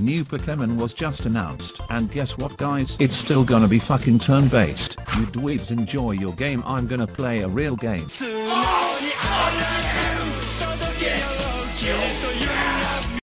New Pokemon was just announced. And guess what guys? It's still gonna be fucking turn-based. You dweebs enjoy your game, I'm gonna play a real game.